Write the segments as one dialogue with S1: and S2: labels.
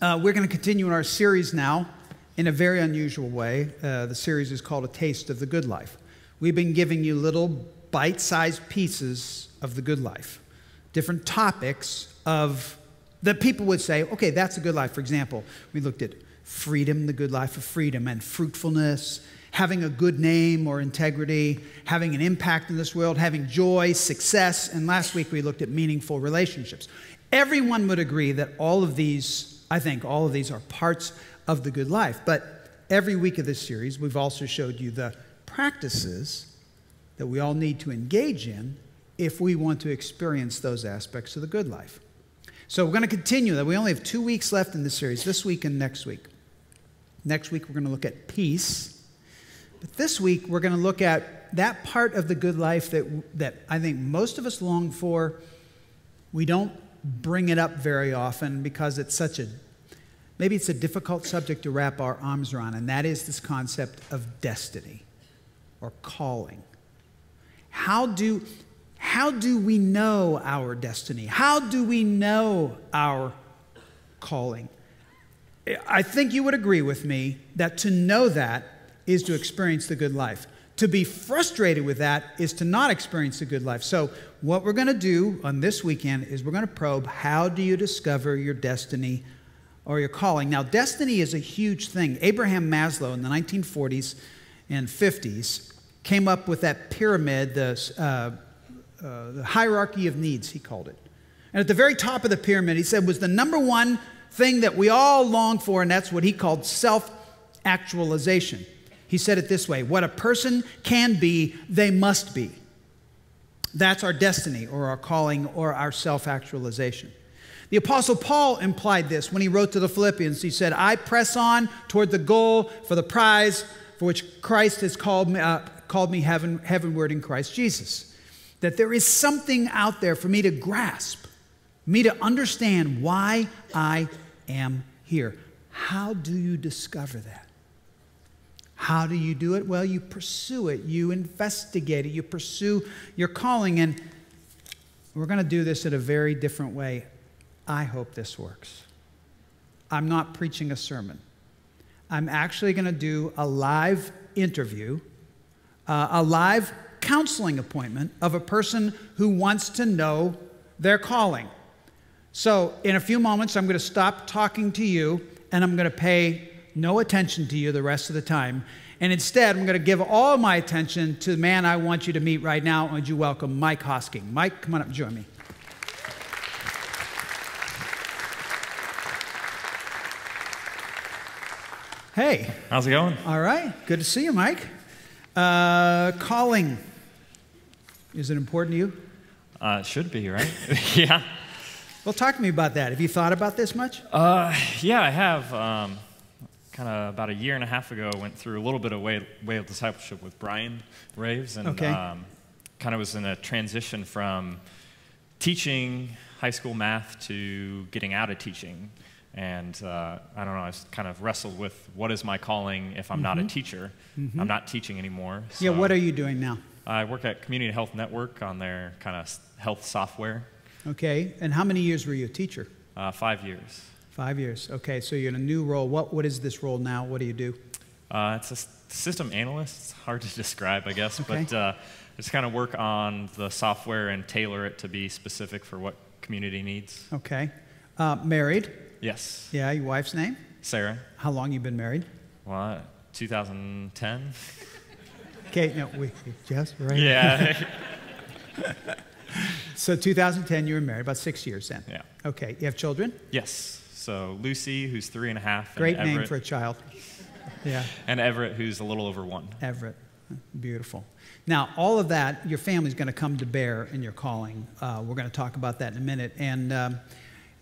S1: Uh, we're going to continue in our series now in a very unusual way. Uh, the series is called A Taste of the Good Life. We've been giving you little bite sized pieces of the good life, different topics of that people would say, okay, that's a good life. For example, we looked at freedom, the good life of freedom, and fruitfulness, having a good name or integrity, having an impact in this world, having joy, success, and last week we looked at meaningful relationships. Everyone would agree that all of these, I think, all of these are parts of the good life. But every week of this series, we've also showed you the practices that we all need to engage in if we want to experience those aspects of the good life. So we're going to continue that. We only have two weeks left in this series, this week and next week. Next week, we're going to look at peace. But this week, we're going to look at that part of the good life that, that I think most of us long for. We don't bring it up very often because it's such a maybe it's a difficult subject to wrap our arms around, and that is this concept of destiny or calling. How do, how do we know our destiny? How do we know our calling? I think you would agree with me that to know that is to experience the good life. To be frustrated with that is to not experience the good life. So, what we're going to do on this weekend is we're going to probe how do you discover your destiny or your calling. Now, destiny is a huge thing. Abraham Maslow in the 1940s and 50s came up with that pyramid, the, uh, uh, the hierarchy of needs, he called it. And at the very top of the pyramid, he said, was the number one thing that we all long for, and that's what he called self actualization. He said it this way what a person can be, they must be. That's our destiny or our calling or our self actualization. The Apostle Paul implied this when he wrote to the Philippians. He said, I press on toward the goal for the prize for which Christ has called me, uh, called me heaven, heavenward in Christ Jesus. That there is something out there for me to grasp, me to understand why I am here. How do you discover that? How do you do it? Well, you pursue it, you investigate it, you pursue your calling. And we're going to do this in a very different way. I hope this works. I'm not preaching a sermon. I'm actually going to do a live interview, uh, a live counseling appointment of a person who wants to know their calling. So, in a few moments, I'm going to stop talking to you and I'm going to pay no attention to you the rest of the time. And instead, I'm going to give all my attention to the man I want you to meet right now. Would you welcome Mike Hosking? Mike, come on up and join me. Hey.
S2: How's it going?
S1: All right. Good to see you, Mike. Uh, calling. Is it important to you?
S2: Uh, it should be, right? yeah.
S1: Well, talk to me about that. Have you thought about this much?
S2: Uh, yeah, I have. Um, kind of about a year and a half ago, went through a little bit of way, way of discipleship with Brian Raves, and
S1: okay. um,
S2: kind of was in a transition from teaching high school math to getting out of teaching. And uh, I don't know, I kind of wrestled with what is my calling if I'm mm-hmm. not a mm-hmm. teacher. Mm-hmm. I'm not teaching anymore.
S1: So yeah, what are you doing now?
S2: I work at Community Health Network on their kind of health software.
S1: Okay, and how many years were you a teacher?
S2: Uh, five years.
S1: Five years. Okay, so you're in a new role. What, what is this role now? What do you do?
S2: Uh, it's a system analyst. It's hard to describe, I guess, okay. but uh, just kind of work on the software and tailor it to be specific for what community needs.
S1: Okay. Uh, married?
S2: Yes.
S1: Yeah, your wife's name?
S2: Sarah.
S1: How long you been married?
S2: Well, 2010.
S1: Okay, no, we just right.
S2: Yeah.
S1: so 2010, you were married, about six years then.
S2: Yeah.
S1: Okay, you have children?
S2: Yes. So Lucy, who's three and a half.
S1: Great
S2: name
S1: for a child. Yeah.
S2: And Everett, who's a little over one.
S1: Everett, beautiful. Now, all of that, your family's going to come to bear in your calling. Uh, we're going to talk about that in a minute. And um,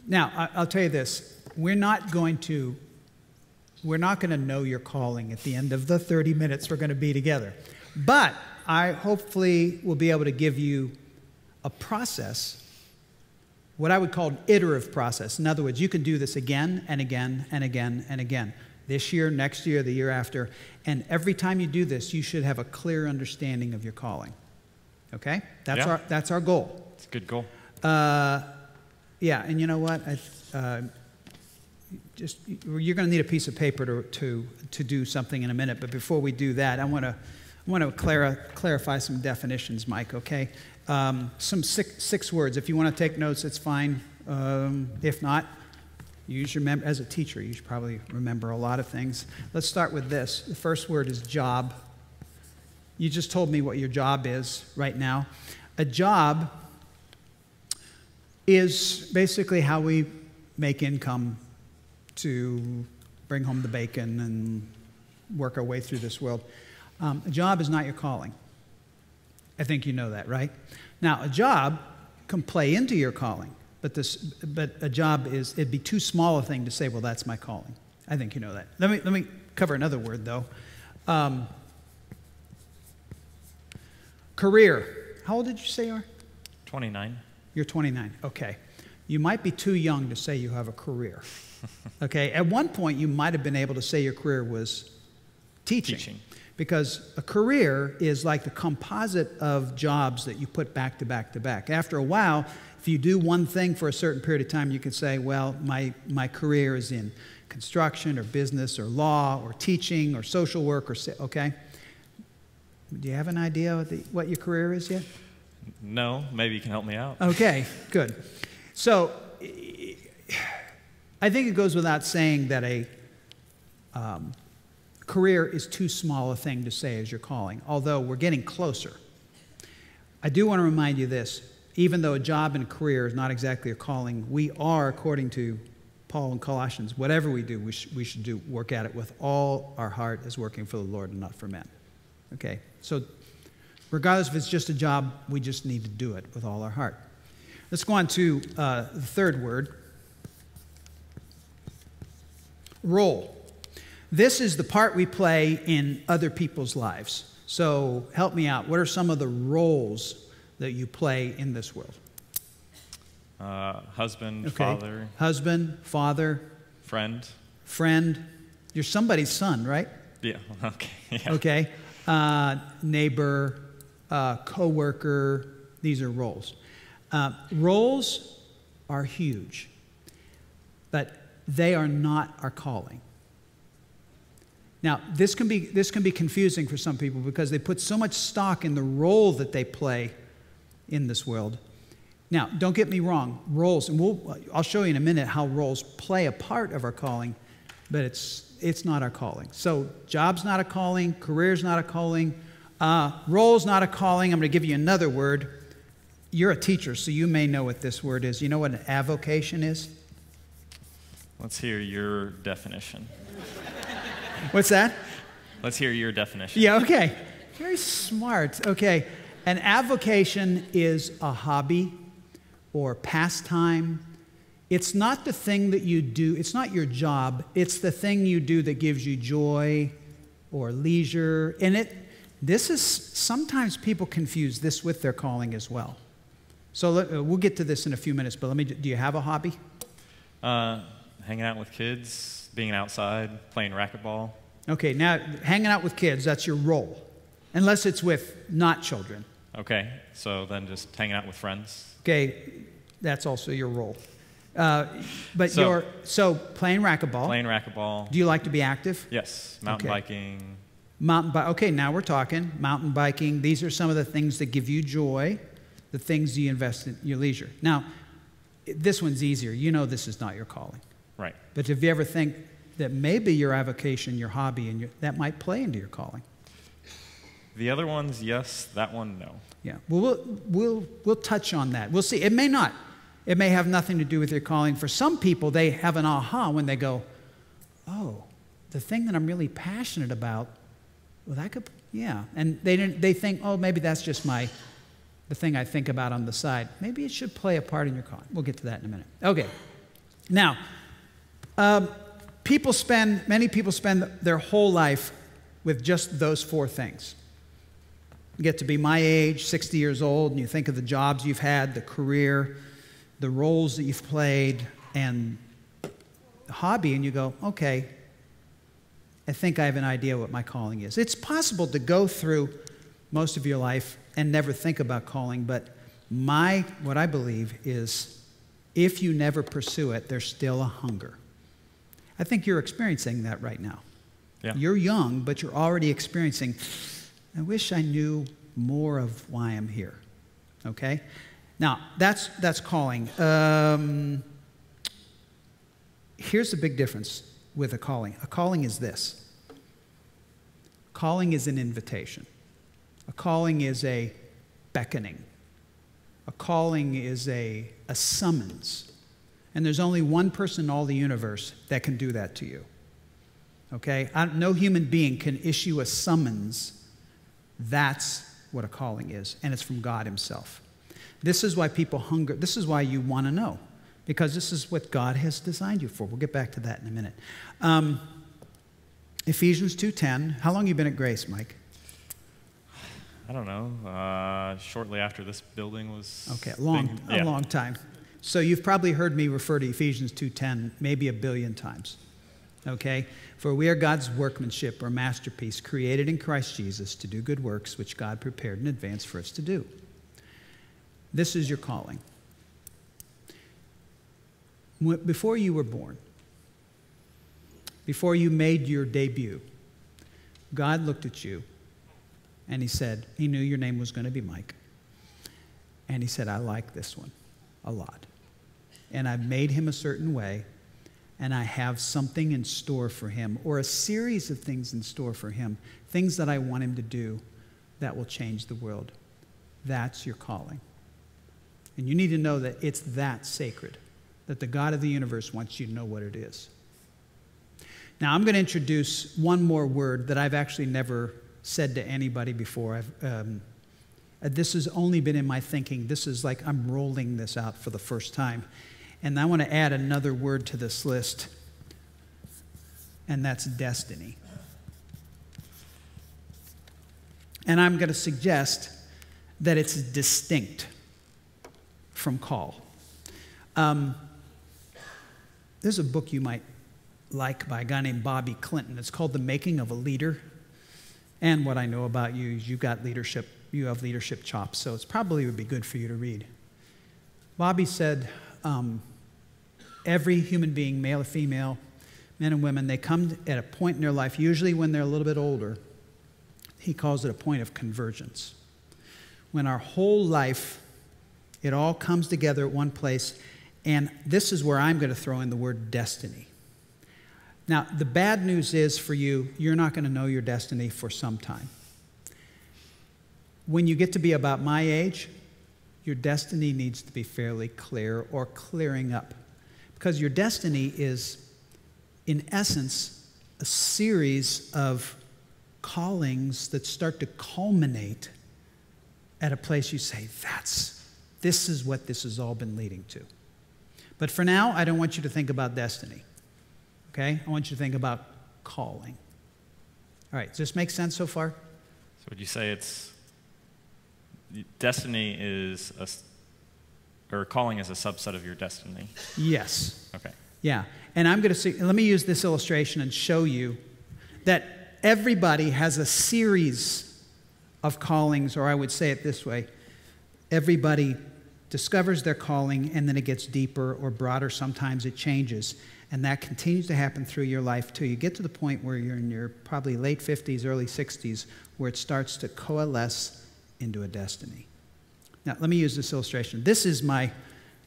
S1: now, I'll tell you this we're not going to. We're not going to know your calling at the end of the 30 minutes we're going to be together. But I hopefully will be able to give you a process, what I would call an iterative process. In other words, you can do this again and again and again and again. This year, next year, the year after. And every time you do this, you should have a clear understanding of your calling. Okay? That's,
S2: yeah.
S1: our, that's our goal.
S2: It's a good goal.
S1: Uh, yeah, and you know what? I, uh, just you're going to need a piece of paper to, to, to do something in a minute. But before we do that, I want to I want to clar- clarify some definitions, Mike. Okay, um, some six, six words. If you want to take notes, it's fine. Um, if not, use your mem- as a teacher. You should probably remember a lot of things. Let's start with this. The first word is job. You just told me what your job is right now. A job is basically how we make income to bring home the bacon and work our way through this world. Um, a job is not your calling. I think you know that, right? Now, a job can play into your calling, but, this, but a job is, it'd be too small a thing to say, well, that's my calling. I think you know that. Let me, let me cover another word, though. Um, career. How old did you say you are?
S2: 29.
S1: You're 29. Okay. You might be too young to say you have a career. Okay. At one point, you might have been able to say your career was teaching.
S2: Teaching.
S1: Because a career is like the composite of jobs that you put back to back to back. After a while, if you do one thing for a certain period of time, you can say, well, my, my career is in construction or business or law or teaching or social work or, okay? Do you have an idea what, the, what your career is yet?
S2: No, maybe you can help me out.
S1: Okay, good. So I think it goes without saying that a um, career is too small a thing to say as your calling, although we're getting closer. I do want to remind you this even though a job and a career is not exactly a calling, we are, according to Paul in Colossians, whatever we do, we, sh- we should do, work at it with all our heart as working for the Lord and not for men. Okay? So, regardless if it's just a job, we just need to do it with all our heart. Let's go on to uh, the third word role. This is the part we play in other people's lives. So help me out. What are some of the roles that you play in this world?
S2: Uh, husband, okay. father.
S1: Husband, father.
S2: Friend.
S1: Friend. You're somebody's son, right?
S2: Yeah, okay. Yeah.
S1: Okay. Uh, neighbor, uh, co worker. These are roles. Uh, roles are huge, but they are not our calling. Now, this can, be, this can be confusing for some people because they put so much stock in the role that they play in this world. Now, don't get me wrong, roles, and we'll, I'll show you in a minute how roles play a part of our calling, but it's, it's not our calling. So, job's not a calling, career's not a calling, uh, role's not a calling. I'm going to give you another word. You're a teacher, so you may know what this word is. You know what an avocation is?
S2: Let's hear your definition.
S1: What's that?
S2: Let's hear your definition.
S1: Yeah, okay. Very smart. Okay. An avocation is a hobby or pastime. It's not the thing that you do, it's not your job, it's the thing you do that gives you joy or leisure. And it this is sometimes people confuse this with their calling as well. So let, uh, we'll get to this in a few minutes, but let me do you have a hobby?
S2: Uh, hanging out with kids, being outside, playing racquetball.
S1: Okay, now hanging out with kids, that's your role. Unless it's with not children.
S2: Okay, so then just hanging out with friends.
S1: Okay, that's also your role. Uh, but so, you're so playing racquetball.
S2: Playing racquetball.
S1: Do you like to be active?
S2: Yes, mountain okay. biking.
S1: Mountain bike. Okay, now we're talking mountain biking. These are some of the things that give you joy, the things you invest in your leisure. Now, this one's easier. You know this is not your calling.
S2: Right.
S1: But if you ever think that maybe your avocation, your hobby, and your, that might play into your calling.
S2: The other ones, yes. That one, no.
S1: Yeah. Well, we'll, we'll, we'll touch on that. We'll see. It may not. It may have nothing to do with your calling. For some people, they have an aha when they go, oh, the thing that I'm really passionate about, well, that could, yeah. And they, they think, oh, maybe that's just my, the thing I think about on the side. Maybe it should play a part in your calling. We'll get to that in a minute. Okay. Now, um, people spend, many people spend their whole life with just those four things. You get to be my age, 60 years old, and you think of the jobs you've had, the career, the roles that you've played, and the hobby, and you go, okay, I think I have an idea what my calling is. It's possible to go through most of your life and never think about calling, but my, what I believe is if you never pursue it, there's still a hunger. I think you're experiencing that right now.
S2: Yeah.
S1: You're young, but you're already experiencing, I wish I knew more of why I'm here. Okay? Now, that's, that's calling. Um, here's the big difference with a calling a calling is this calling is an invitation, a calling is a beckoning, a calling is a, a summons. And there's only one person in all the universe that can do that to you. Okay? No human being can issue a summons. That's what a calling is, and it's from God Himself. This is why people hunger. This is why you want to know, because this is what God has designed you for. We'll get back to that in a minute. Um, Ephesians 2:10. How long have you been at Grace, Mike?
S2: I don't know. Uh, shortly after this building was.
S1: Okay, a long,
S2: being-
S1: a long time. So you've probably heard me refer to Ephesians 2:10 maybe a billion times. Okay? For we are God's workmanship or masterpiece created in Christ Jesus to do good works which God prepared in advance for us to do. This is your calling. Before you were born, before you made your debut, God looked at you and he said, He knew your name was going to be Mike. And he said, I like this one a lot. And I've made him a certain way, and I have something in store for him, or a series of things in store for him, things that I want him to do that will change the world. That's your calling. And you need to know that it's that sacred, that the God of the universe wants you to know what it is. Now, I'm going to introduce one more word that I've actually never said to anybody before. Um, uh, this has only been in my thinking. This is like I'm rolling this out for the first time. And I want to add another word to this list, and that's destiny. And I'm going to suggest that it's distinct from call. Um, there's a book you might like by a guy named Bobby Clinton. It's called The Making of a Leader. And what I know about you is you've got leadership, you have leadership chops, so it's probably would be good for you to read. Bobby said, um, every human being, male or female, men and women, they come at a point in their life, usually when they're a little bit older. He calls it a point of convergence. When our whole life, it all comes together at one place, and this is where I'm going to throw in the word destiny. Now, the bad news is for you, you're not going to know your destiny for some time. When you get to be about my age, your destiny needs to be fairly clear or clearing up. Because your destiny is, in essence, a series of callings that start to culminate at a place you say, that's, this is what this has all been leading to. But for now, I don't want you to think about destiny. Okay? I want you to think about calling. All right, does this make sense so far?
S2: So would you say it's destiny is a, or calling is a subset of your destiny?
S1: Yes.
S2: Okay.
S1: Yeah. And I'm going to see, let me use this illustration and show you that everybody has a series of callings, or I would say it this way everybody discovers their calling and then it gets deeper or broader. Sometimes it changes. And that continues to happen through your life till you get to the point where you're in your probably late 50s, early 60s, where it starts to coalesce into a destiny. Now, let me use this illustration. This is my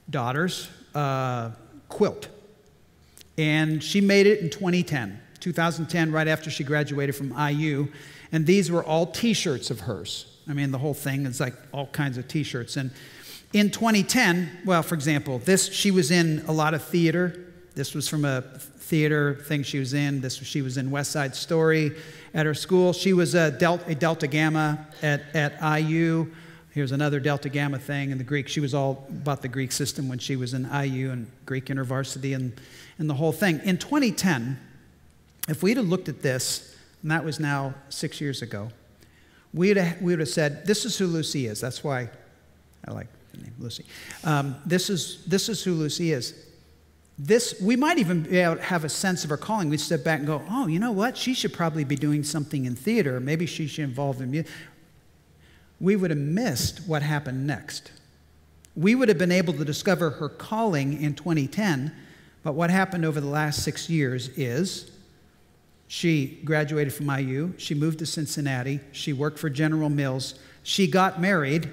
S1: daughter's uh, quilt. And she made it in 2010, 2010, right after she graduated from IU. And these were all t shirts of hers. I mean, the whole thing is like all kinds of t shirts. And in 2010, well, for example, this, she was in a lot of theater. This was from a theater thing she was in. This she was in West Side Story at her school. She was a Delta, a Delta Gamma at, at IU. Here's another Delta Gamma thing in the Greek. She was all about the Greek system when she was in IU and Greek InterVarsity and, and the whole thing. In 2010, if we'd have looked at this, and that was now six years ago, we'd have, we would have said, This is who Lucy is. That's why I like the name Lucy. Um, this, is, this is who Lucy is. This, we might even be able to have a sense of her calling. We'd step back and go, oh, you know what? She should probably be doing something in theater. Maybe she should involve in music. We would have missed what happened next. We would have been able to discover her calling in 2010, But what happened over the last six years is she graduated from IU, she moved to Cincinnati, she worked for General Mills, she got married,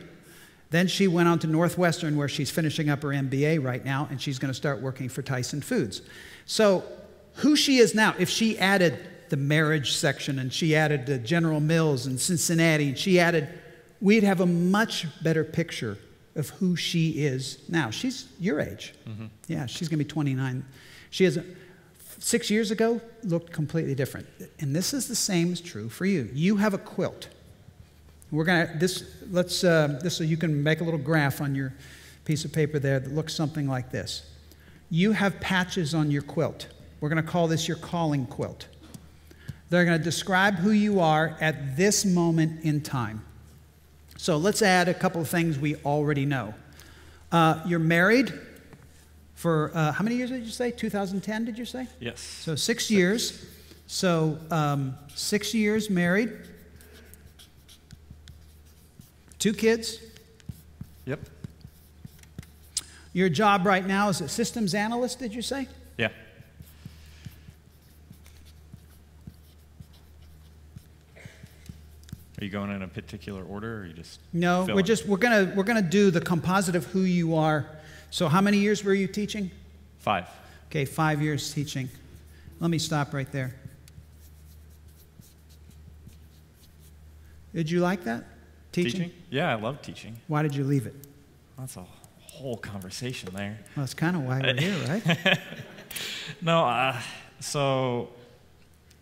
S1: then she went on to Northwestern, where she's finishing up her MBA right now, and she's going to start working for Tyson Foods. So, who she is now, if she added the marriage section and she added the General Mills and Cincinnati, and she added, we'd have a much better picture of who she is now. She's your age. Mm-hmm. Yeah, she's going to be 29. She is six years ago, looked completely different. And this is the same is true for you. You have a quilt. We're going to, this, let's, uh, this so you can make a little graph on your piece of paper there that looks something like this. You have patches on your quilt. We're going to call this your calling quilt. They're going to describe who you are at this moment in time. So let's add a couple of things we already know. Uh, you're married for uh, how many years did you say? 2010, did you say?
S2: Yes.
S1: So six, six. years. So um, six years married. Two kids.
S2: Yep.
S1: Your job right now is a systems analyst, did you say?
S2: Yeah. Are you going in a particular order, or are you just?
S1: No, we're just we're gonna we're gonna do the composite of who you are. So, how many years were you teaching?
S2: Five.
S1: Okay, five years teaching. Let me stop right there. Did you like that? Teaching? teaching?
S2: Yeah, I love teaching.
S1: Why did you leave it?
S2: That's a whole conversation there.
S1: Well, that's kind of why we're here, right?
S2: no, uh, so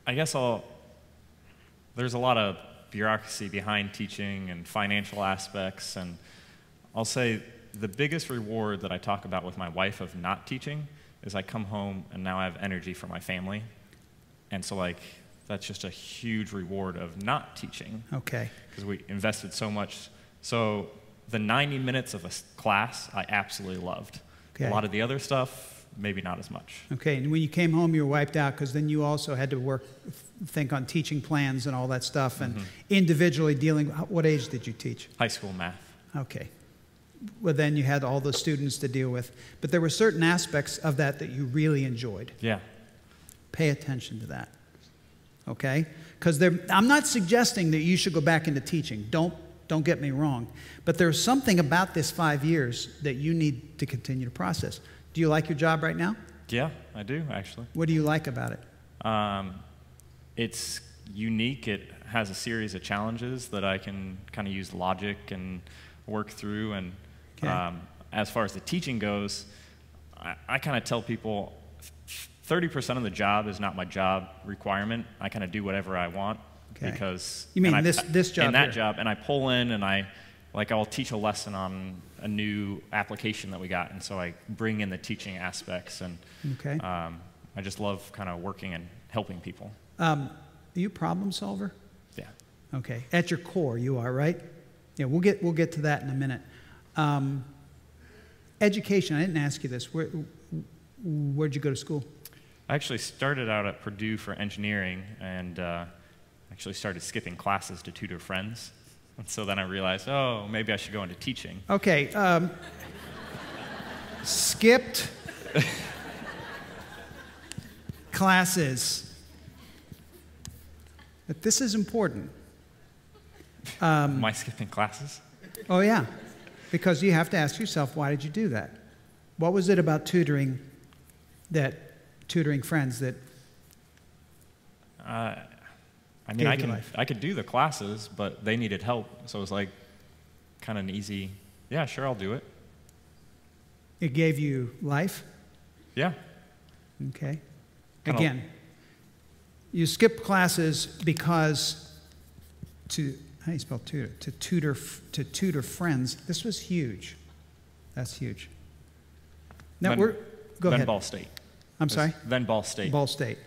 S2: I guess I'll. There's a lot of bureaucracy behind teaching and financial aspects. And I'll say the biggest reward that I talk about with my wife of not teaching is I come home and now I have energy for my family. And so, like, that's just a huge reward of not teaching.
S1: Okay.
S2: Because we invested so much. So, the 90 minutes of a class I absolutely loved. Okay. A lot of the other stuff, maybe not as much.
S1: Okay, and when you came home, you were wiped out because then you also had to work, think on teaching plans and all that stuff, and mm-hmm. individually dealing. What age did you teach?
S2: High school math.
S1: Okay. Well, then you had all the students to deal with, but there were certain aspects of that that you really enjoyed.
S2: Yeah.
S1: Pay attention to that. Okay, because I'm not suggesting that you should go back into teaching. Don't don't get me wrong, but there's something about this five years that you need to continue to process. Do you like your job right now?
S2: Yeah, I do, actually.
S1: What do you like about it?
S2: Um, it's unique. It has a series of challenges that I can kind of use logic and work through. And okay. um, as far as the teaching goes, I, I kind of tell people 30% of the job is not my job requirement. I kind of do whatever I want okay. because.
S1: You mean this, this job?
S2: In that job, and I pull in and I like I'll teach a lesson on a new application that we got, and so I bring in the teaching aspects, and okay. um, I just love kind of working and helping people.
S1: Um, are you a problem solver?
S2: Yeah.
S1: Okay. At your core, you are right. Yeah, we'll get we'll get to that in a minute. Um, education. I didn't ask you this. Where where'd you go to school?
S2: I actually started out at Purdue for engineering, and uh, actually started skipping classes to tutor friends. And so then I realized, oh, maybe I should go into teaching.
S1: Okay. Um, skipped classes. But this is important.
S2: Um, Am I skipping classes?
S1: Oh, yeah. Because you have to ask yourself, why did you do that? What was it about tutoring that, tutoring friends that
S2: uh, I mean, I can I could do the classes, but they needed help, so it was like kind of an easy. Yeah, sure, I'll do it.
S1: It gave you life.
S2: Yeah.
S1: Okay. Kinda Again, you skip classes because to how do you spell tutor? To tutor to tutor friends. This was huge. That's huge. Now
S2: then,
S1: we're go
S2: then
S1: ahead.
S2: Ball State.
S1: I'm sorry.
S2: Then Ball State.
S1: Ball State.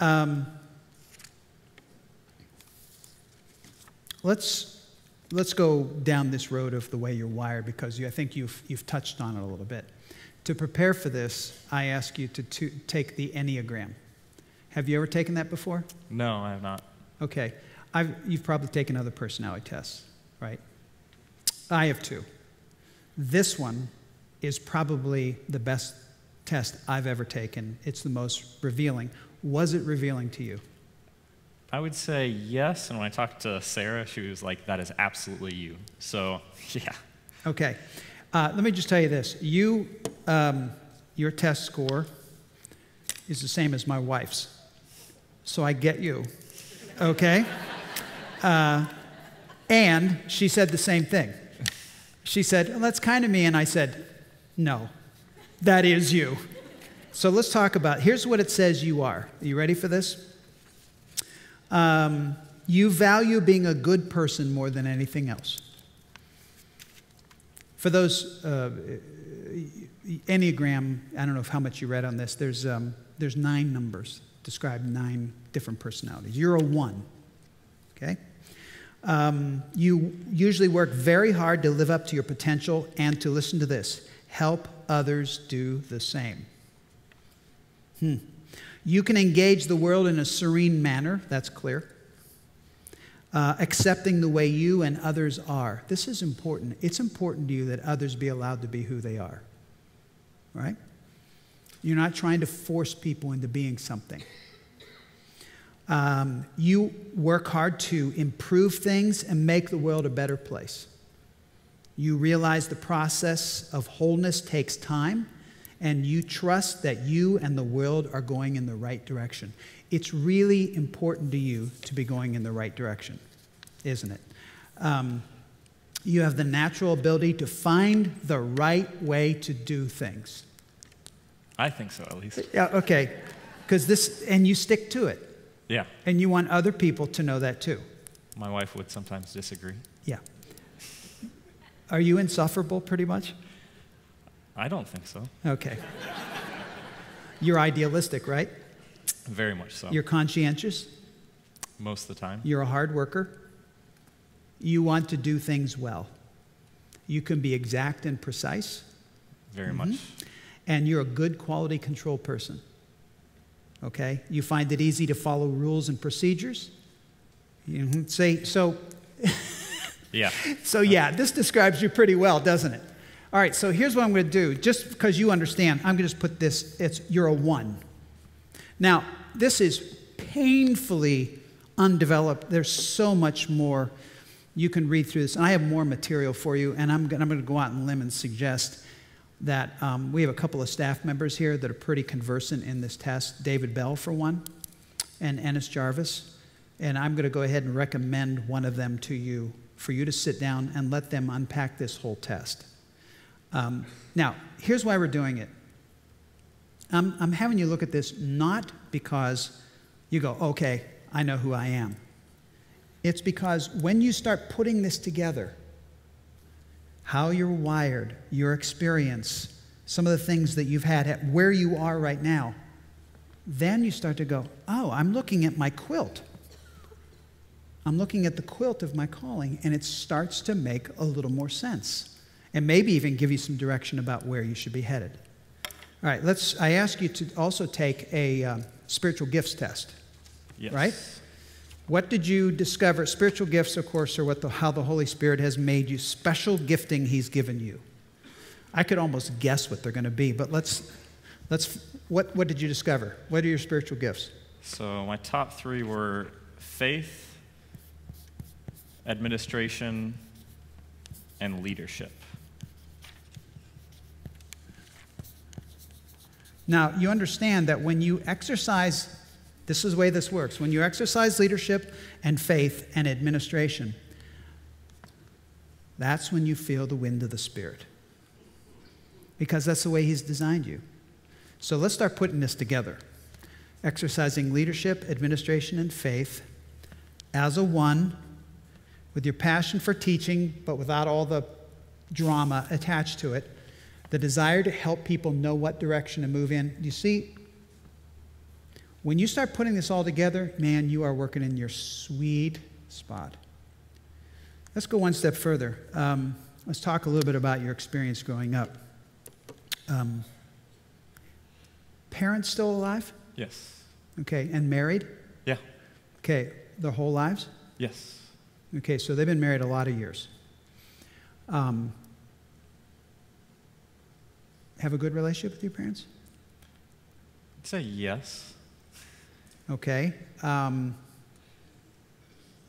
S1: Um, Let's, let's go down this road of the way you're wired because you, I think you've, you've touched on it a little bit. To prepare for this, I ask you to, to take the Enneagram. Have you ever taken that before?
S2: No, I have not.
S1: Okay. I've, you've probably taken other personality tests, right? I have two. This one is probably the best test I've ever taken. It's the most revealing. Was it revealing to you?
S2: I would say yes. And when I talked to Sarah, she was like, that is absolutely you. So, yeah.
S1: Okay. Uh, let me just tell you this. You, um, your test score is the same as my wife's. So I get you. Okay? Uh, and she said the same thing. She said, well, That's kind of me. And I said, No, that is you. So let's talk about here's what it says you are. Are you ready for this? Um, you value being a good person more than anything else. For those uh, Enneagram, I don't know how much you read on this, there's, um, there's nine numbers, describe nine different personalities. You're a one, okay? Um, you usually work very hard to live up to your potential and to listen to this help others do the same. Hmm. You can engage the world in a serene manner, that's clear. Uh, accepting the way you and others are. This is important. It's important to you that others be allowed to be who they are. Right? You're not trying to force people into being something. Um, you work hard to improve things and make the world a better place. You realize the process of wholeness takes time, and you trust that you and the world are going in the right direction. It's really important to you to be going in the right direction, isn't it? Um, you have the natural ability to find the right way to do things.
S2: I think so, at least.
S1: Yeah, okay. Because this, and you stick to it.
S2: Yeah.
S1: And you want other people to know that too.
S2: My wife would sometimes disagree.
S1: Yeah. Are you insufferable pretty much?
S2: I don't think so.
S1: Okay. You're idealistic, right?
S2: Very much so.
S1: You're conscientious.
S2: Most of the time.
S1: You're a hard worker. You want to do things well. You can be exact and precise.
S2: Very mm-hmm. much.
S1: And you're a good quality control person. Okay? You find it easy to follow rules and procedures. You say, so.
S2: yeah.
S1: So, yeah, this describes you pretty well, doesn't it? All right, so here's what I'm going to do. Just because you understand, I'm going to just put this, it's, you're a one. Now, this is painfully undeveloped. There's so much more you can read through this. And I have more material for you, and I'm, I'm going to go out and limb and suggest that um, we have a couple of staff members here that are pretty conversant in this test David Bell, for one, and Ennis Jarvis. And I'm going to go ahead and recommend one of them to you for you to sit down and let them unpack this whole test. Um, now, here's why we're doing it. I'm, I'm having you look at this not because you go, okay, I know who I am. It's because when you start putting this together, how you're wired, your experience, some of the things that you've had, at where you are right now, then you start to go, oh, I'm looking at my quilt. I'm looking at the quilt of my calling, and it starts to make a little more sense. And maybe even give you some direction about where you should be headed. All right, let's. I ask you to also take a um, spiritual gifts test.
S2: Yes.
S1: Right? What did you discover? Spiritual gifts, of course, are what the, how the Holy Spirit has made you, special gifting He's given you. I could almost guess what they're going to be, but let's, let's what, what did you discover? What are your spiritual gifts?
S2: So, my top three were faith, administration, and leadership.
S1: Now, you understand that when you exercise this is the way this works. When you exercise leadership and faith and administration, that's when you feel the wind of the Spirit. Because that's the way He's designed you. So let's start putting this together. Exercising leadership, administration, and faith as a one, with your passion for teaching, but without all the drama attached to it. The desire to help people know what direction to move in. You see, when you start putting this all together, man, you are working in your sweet spot. Let's go one step further. Um, let's talk a little bit about your experience growing up. Um, parents still alive?
S2: Yes.
S1: Okay, and married?
S2: Yeah.
S1: Okay, their whole lives?
S2: Yes.
S1: Okay, so they've been married a lot of years. Um, have a good relationship with your parents?
S2: I'd say yes.
S1: Okay. Um,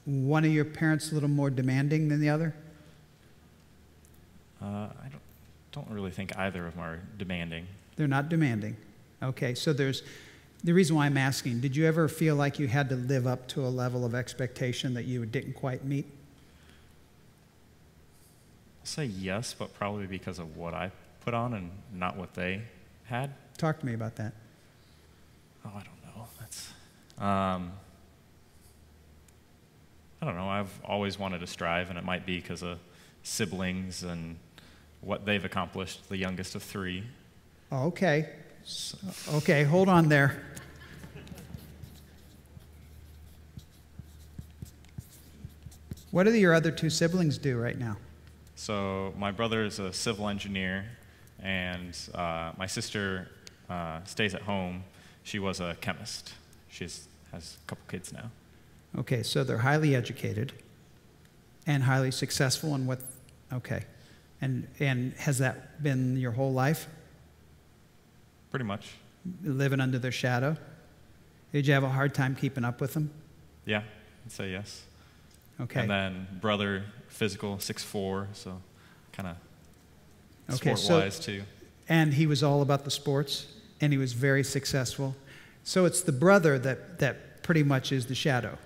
S1: one of your parents a little more demanding than the other?
S2: Uh, I don't, don't really think either of them are demanding.
S1: They're not demanding. Okay, so there's the reason why I'm asking did you ever feel like you had to live up to a level of expectation that you didn't quite meet?
S2: I'll say yes, but probably because of what I put on and not what they had.
S1: Talk to me about that.
S2: Oh, I don't know. That's. Um, I don't know. I've always wanted to strive, and it might be because of siblings and what they've accomplished, the youngest of three.
S1: Okay. Okay, hold on there. What do your other two siblings do right now?
S2: So, my brother is a civil engineer, and uh, my sister uh, stays at home. She was a chemist. She has a couple kids now.
S1: Okay, so they're highly educated and highly successful in what, okay. And, and has that been your whole life?
S2: Pretty much.
S1: Living under their shadow? Did you have a hard time keeping up with them?
S2: Yeah, I'd say yes.
S1: Okay.
S2: And then brother, physical, six four, so kind of
S1: okay,
S2: sport-wise
S1: so,
S2: too.
S1: And he was all about the sports, and he was very successful. So it's the brother that, that pretty much is the shadow.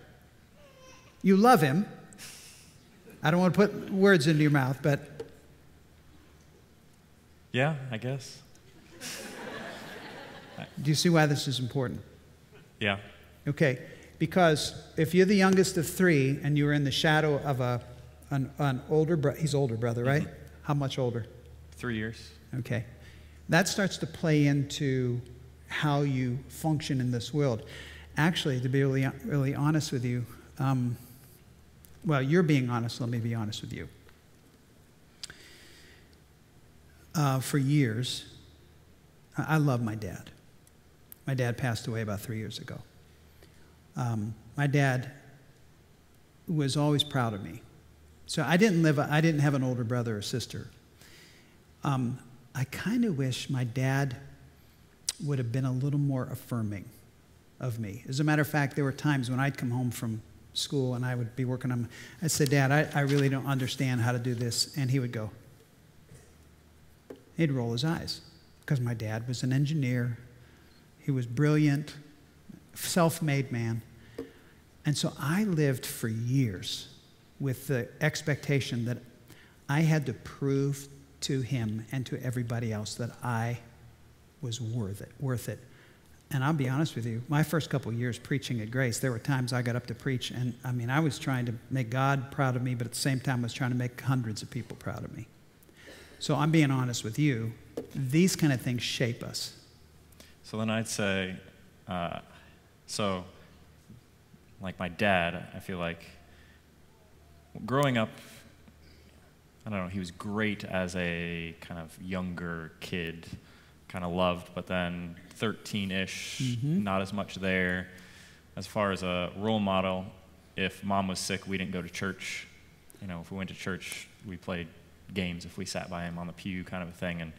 S1: You love him. I don't want to put words into your mouth, but.
S2: Yeah, I guess.
S1: Do you see why this is important?
S2: Yeah.
S1: Okay, because if you're the youngest of three and you're in the shadow of a, an, an older brother, he's older brother, right? Mm-hmm. How much older?
S2: Three years.
S1: Okay. That starts to play into how you function in this world. Actually, to be really, really honest with you, um, well, you're being honest, let me be honest with you. Uh, for years, I love my dad. My dad passed away about three years ago. Um, my dad was always proud of me. So I didn't live, I didn't have an older brother or sister. Um, I kind of wish my dad would have been a little more affirming of me. As a matter of fact, there were times when I'd come home from school and I would be working on, I'd say, Dad, I, I really don't understand how to do this. And he would go, he'd roll his eyes because my dad was an engineer. He was brilliant, self made man. And so I lived for years with the expectation that I had to prove to him and to everybody else that I was worth it, worth it. And I'll be honest with you, my first couple years preaching at Grace, there were times I got up to preach, and I mean, I was trying to make God proud of me, but at the same time, I was trying to make hundreds of people proud of me. So I'm being honest with you. These kind of things shape us.
S2: So then I'd say, uh, so like my dad, I feel like growing up, I don't know, he was great as a kind of younger kid, kind of loved, but then 13 ish, mm-hmm. not as much there. As far as a role model, if mom was sick, we didn't go to church. You know, if we went to church, we played games if we sat by him on the pew, kind of a thing. And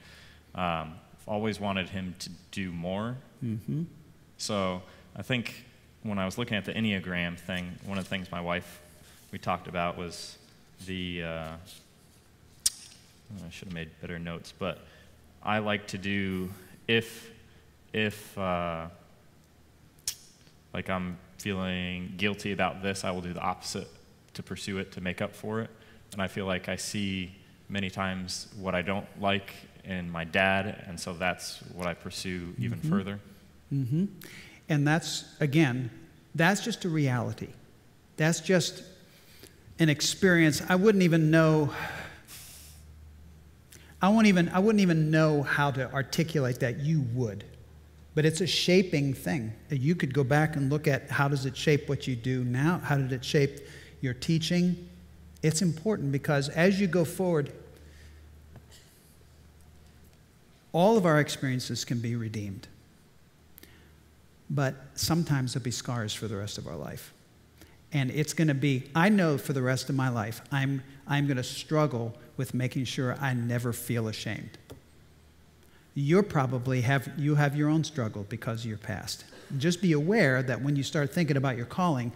S2: um, always wanted him to do more. Mm-hmm. So I think when I was looking at the Enneagram thing, one of the things my wife we talked about was the. Uh, I should have made better notes, but I like to do if if uh, like I'm feeling guilty about this, I will do the opposite to pursue it to make up for it. And I feel like I see many times what I don't like in my dad, and so that's what I pursue even mm-hmm. further.
S1: Mm-hmm. And that's again, that's just a reality. That's just an experience. I wouldn't even know. I wouldn't even, I wouldn't even know how to articulate that. You would. But it's a shaping thing. You could go back and look at how does it shape what you do now? How did it shape your teaching? It's important because as you go forward, all of our experiences can be redeemed. But sometimes there'll be scars for the rest of our life. And it's going to be, I know for the rest of my life, I'm, I'm going to struggle with making sure I never feel ashamed. you're probably have you have your own struggle because of your past. Just be aware that when you start thinking about your calling,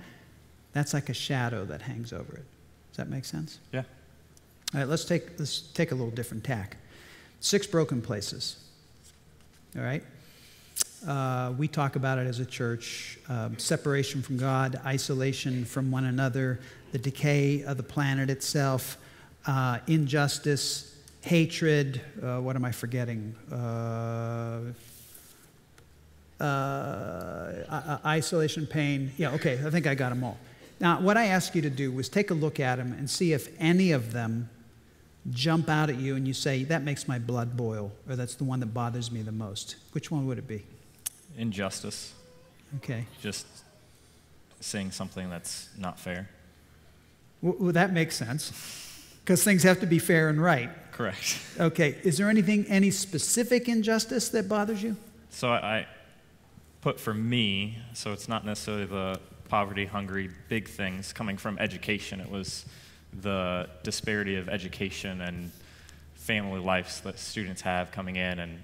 S1: that's like a shadow that hangs over it. Does that make sense?
S2: Yeah.
S1: All right, let's take let's take a little different tack. Six broken places. All right. Uh, we talk about it as a church um, separation from God, isolation from one another, the decay of the planet itself, uh, injustice, hatred. Uh, what am I forgetting? Uh, uh, isolation, pain. Yeah, okay, I think I got them all. Now, what I asked you to do was take a look at them and see if any of them jump out at you and you say, that makes my blood boil, or that's the one that bothers me the most. Which one would it be?
S2: Injustice.
S1: Okay.
S2: Just saying something that's not fair.
S1: Well, that makes sense because things have to be fair and right.
S2: Correct.
S1: Okay. Is there anything, any specific injustice that bothers you?
S2: So I put for me, so it's not necessarily the poverty, hungry, big things coming from education. It was the disparity of education and family lives that students have coming in and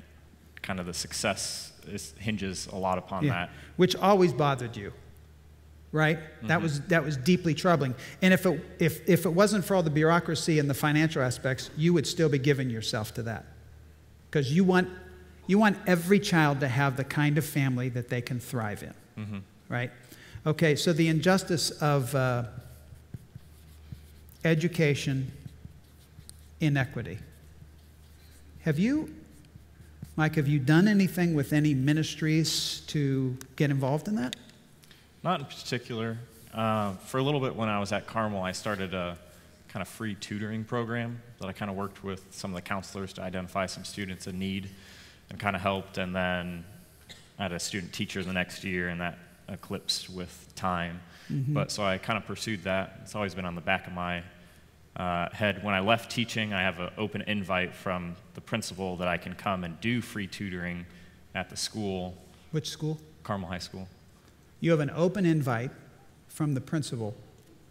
S2: kind of the success is, hinges a lot upon yeah. that.
S1: Which always bothered you, right? Mm-hmm. That, was, that was deeply troubling. And if it, if, if it wasn't for all the bureaucracy and the financial aspects, you would still be giving yourself to that. Because you want, you want every child to have the kind of family that they can thrive in, mm-hmm. right? Okay, so the injustice of uh, education inequity. Have you Mike, have you done anything with any ministries to get involved in that?
S2: Not in particular. Uh, for a little bit when I was at Carmel, I started a kind of free tutoring program that I kind of worked with some of the counselors to identify some students in need and kind of helped. And then I had a student teacher the next year, and that eclipsed with time. Mm-hmm. But so I kind of pursued that. It's always been on the back of my uh, had when I left teaching, I have an open invite from the principal that I can come and do free tutoring at the school.
S1: Which school?
S2: Carmel High School.
S1: You have an open invite from the principal.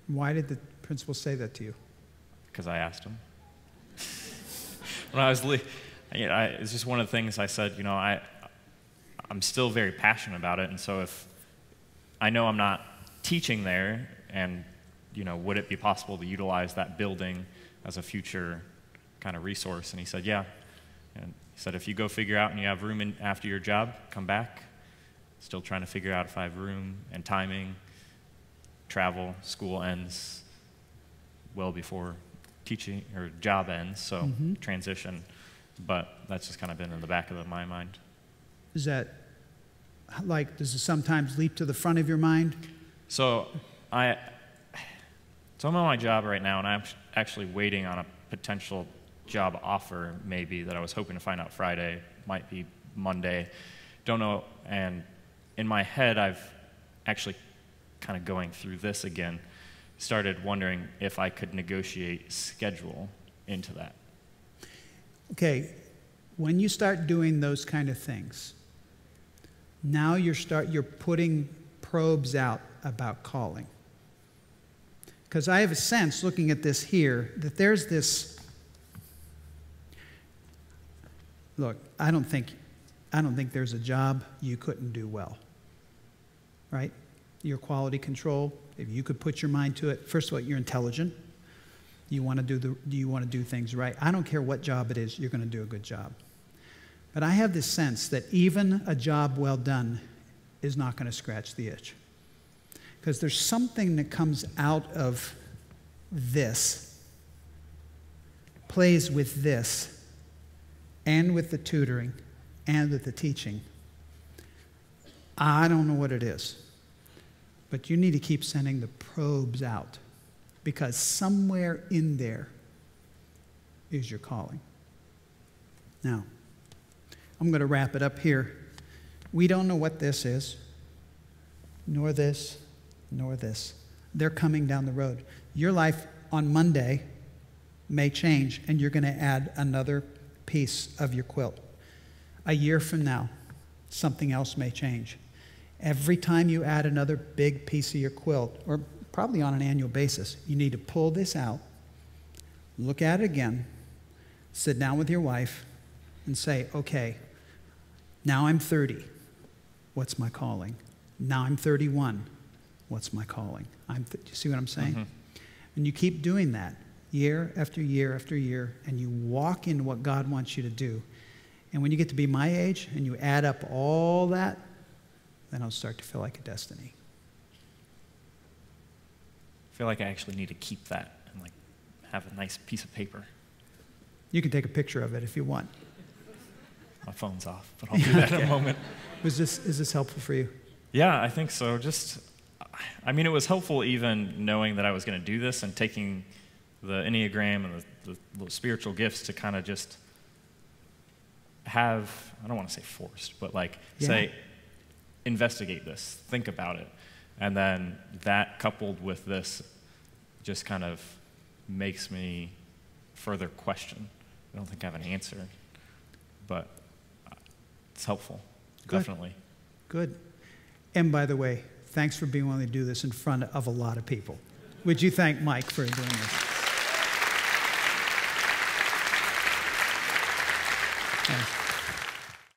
S1: Why did the principal say that to you?
S2: Because I asked him. when I was, le- you know, I, it's just one of the things I said. You know, I, I'm still very passionate about it, and so if I know I'm not teaching there, and you know, would it be possible to utilize that building as a future kind of resource? And he said, yeah. And he said, if you go figure out and you have room in, after your job, come back. Still trying to figure out if I have room and timing, travel, school ends well before teaching or job ends, so mm-hmm. transition. But that's just kind of been in the back of my mind.
S1: Is that like, does it sometimes leap to the front of your mind?
S2: So I, so I'm on my job right now, and I'm actually waiting on a potential job offer, maybe, that I was hoping to find out Friday, might be Monday. Don't know. And in my head, I've actually kind of going through this again, started wondering if I could negotiate schedule into that.
S1: Okay, when you start doing those kind of things, now you're start you're putting probes out about calling. Because I have a sense, looking at this here, that there's this. Look, I don't think, I don't think there's a job you couldn't do well. Right? Your quality control, if you could put your mind to it, first of all, you're intelligent. You want to do the, you want to do things right. I don't care what job it is, you're going to do a good job. But I have this sense that even a job well done is not going to scratch the itch because there's something that comes out of this, plays with this, and with the tutoring, and with the teaching. I don't know what it is, but you need to keep sending the probes out because somewhere in there is your calling. Now, I'm going to wrap it up here. We don't know what this is, nor this, nor this. They're coming down the road. Your life on Monday may change, and you're going to add another piece of your quilt. A year from now, something else may change. Every time you add another big piece of your quilt, or probably on an annual basis, you need to pull this out, look at it again, sit down with your wife, and say, okay, Now I'm 30. What's my calling? Now I'm 31. What's my calling? I'm th- you see what I'm saying?
S2: Mhm.
S1: And you keep doing that year after year after year, and you walk into what God wants you to do. And when you get to be my age and you add up all that, then it'll start to feel like a destiny.
S2: I feel like I actually need to keep that and like have a nice piece of paper.
S1: You can take a picture of it if you want.
S2: My phone's off, but I'll do that in a moment.
S1: Was this, is this helpful for you?
S2: Yeah, I think so. Just, I mean, it was helpful even knowing that I was going to do this and taking the Enneagram and the, the, spiritual gifts to kind of just have, I don't want to say forced, but like
S1: Yeah.
S2: say, investigate this, think about it. And then that coupled with this just kind of makes me further question. I don't think I have an answer, but uh, it's helpful,
S1: Good.
S2: definitely.
S1: Good. And by the way, thanks for being willing to do this in front of a lot of people. Would you thank Mike for doing this? Thanks.